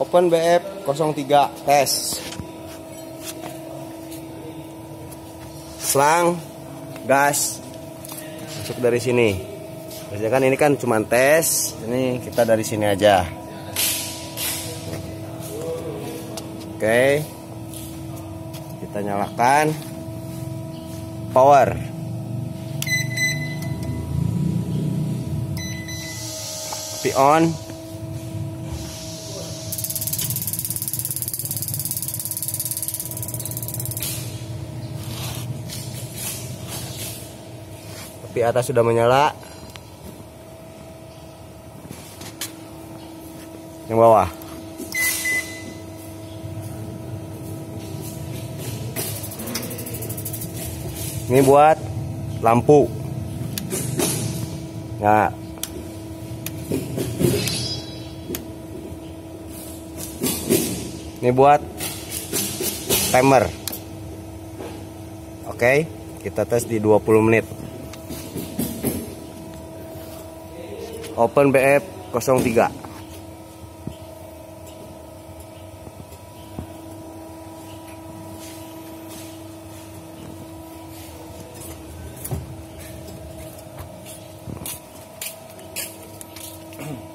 Open BF 03 tes. Selang gas masuk dari sini. Biasanya kan ini kan cuma tes, ini kita dari sini aja. Oke. Kita nyalakan power. Api on. Api atas sudah menyala. Yang bawah. Ini buat lampu. Nah. Ini buat timer. Oke, kita tes di 20 menit. Open BF 03 Mm-hmm.